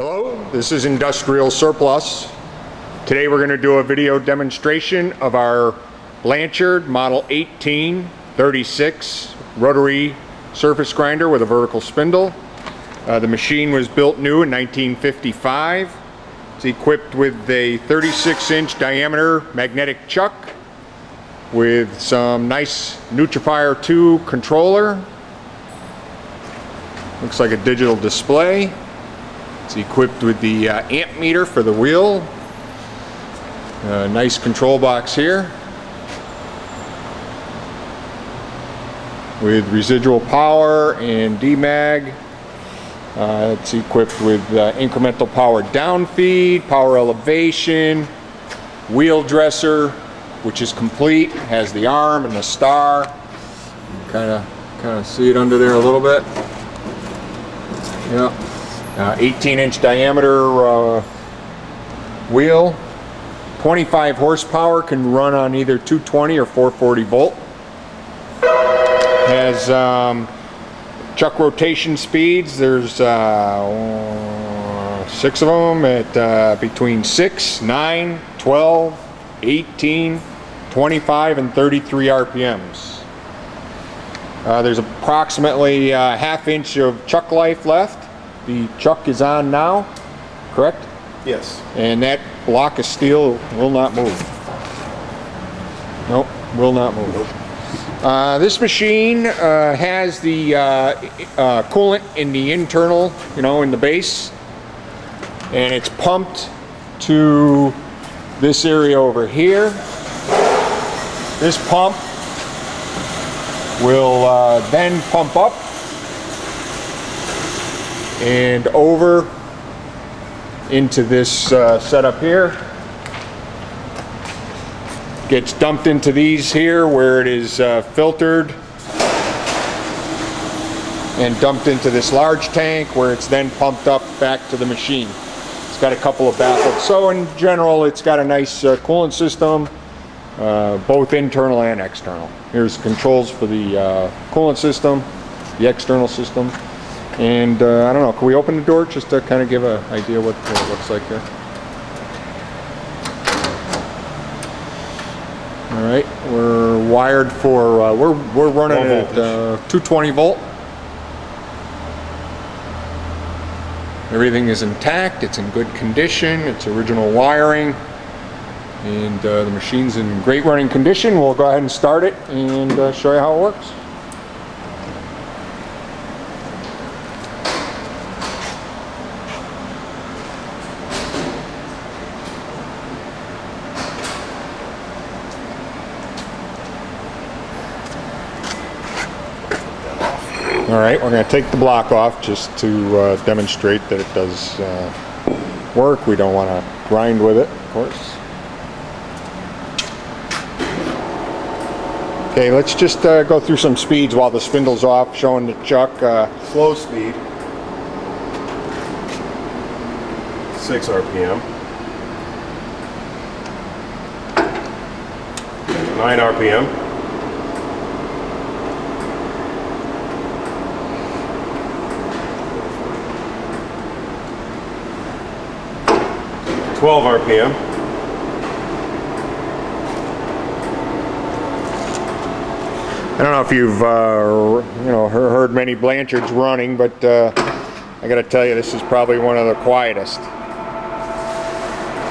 Hello, this is Industrial Surplus. Today we're going to do a video demonstration of our Blanchard Model 1836 rotary surface grinder with a vertical spindle. Uh, the machine was built new in 1955. It's equipped with a 36 inch diameter magnetic chuck with some nice Neutrofier 2 controller. Looks like a digital display. It's equipped with the uh, amp meter for the wheel. A nice control box here. With residual power and DMAG. Uh, it's equipped with uh, incremental power down feed, power elevation, wheel dresser, which is complete. Has the arm and the star. Kind of, kind of see it under there a little bit. Yeah. Uh, 18 inch diameter uh, wheel 25 horsepower can run on either 220 or 440 volt. Has um, chuck rotation speeds there's uh, six of them at uh, between 6 9 12 18 25 and 33 RPMs uh, there's approximately uh, half inch of chuck life left the chuck is on now, correct? Yes. And that block of steel will not move. Nope, will not move. Nope. Uh, this machine uh, has the uh, uh, coolant in the internal, you know, in the base, and it's pumped to this area over here. This pump will uh, then pump up and over into this uh, setup here. Gets dumped into these here where it is uh, filtered and dumped into this large tank where it's then pumped up back to the machine. It's got a couple of baffles. So in general, it's got a nice uh, coolant system, uh, both internal and external. Here's controls for the uh, coolant system, the external system. And uh, I don't know, can we open the door just to kind of give an idea what, what it looks like here? All right, we're wired for, uh, we're, we're running at uh, 220 volt. Everything is intact, it's in good condition, it's original wiring, and uh, the machine's in great running condition. We'll go ahead and start it and uh, show you how it works. All right, we're going to take the block off just to uh, demonstrate that it does uh, work. We don't want to grind with it, of course. Okay, let's just uh, go through some speeds while the spindle's off, showing the chuck. Uh, Slow speed. 6 RPM. 9 RPM. 12 RPM. I don't know if you've uh, you know heard many Blanchards running, but uh, I got to tell you, this is probably one of the quietest.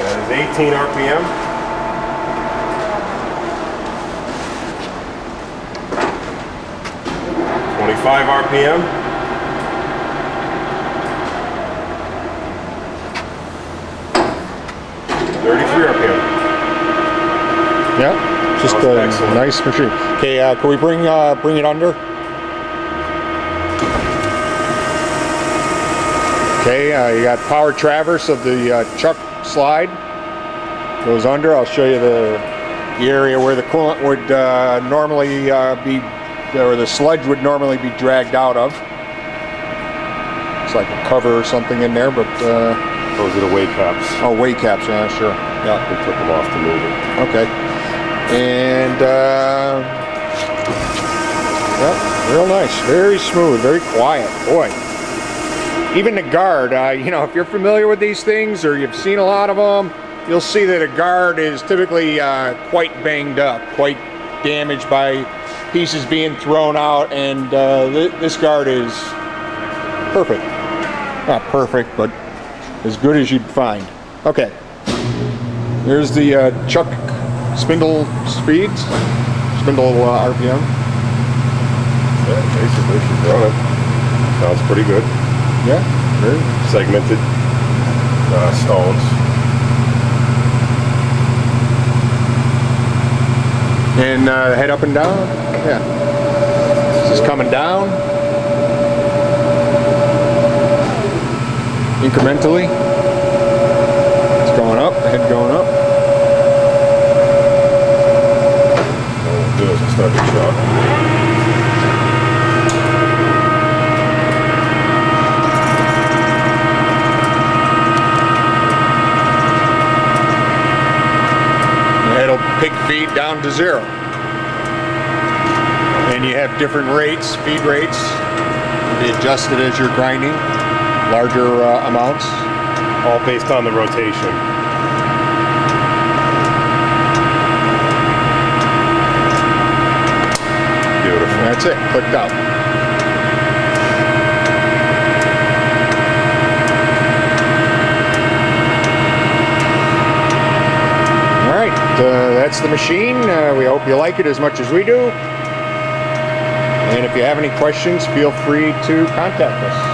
That is 18 RPM. Twenty-five RPM. 33 RPM. Yeah, just a excellent. nice machine. Okay, uh, can we bring uh, bring it under? Okay, uh, you got power traverse of the uh, chuck slide. Goes under. I'll show you the, the area where the coolant would uh, normally uh, be, or the sludge would normally be dragged out of. It's like a cover or something in there, but those are the weight caps. Oh, weight caps, yeah, sure. Yeah. We took them off to move it. Okay. And, uh, yeah, real nice. Very smooth, very quiet. Boy. even the guard, uh, you know, if you're familiar with these things or you've seen a lot of them, you'll see that a guard is typically uh, quite banged up, quite damaged by pieces being thrown out, and uh, th this guard is perfect. Not perfect, but as good as you'd find. Okay, there's the uh, chuck spindle speeds, spindle uh, RPM. Yeah, basically, she's running. Sounds pretty good. Yeah, very Segmented uh, stones. And uh, head up and down. Yeah. This is coming down. Incrementally. It's going up, head going up. Do start the it'll pick feed down to zero. And you have different rates, feed rates. Be adjusted as you're grinding, larger uh, amounts. All based on the rotation. That's it, clicked out. All right, uh, that's the machine. Uh, we hope you like it as much as we do. And if you have any questions, feel free to contact us.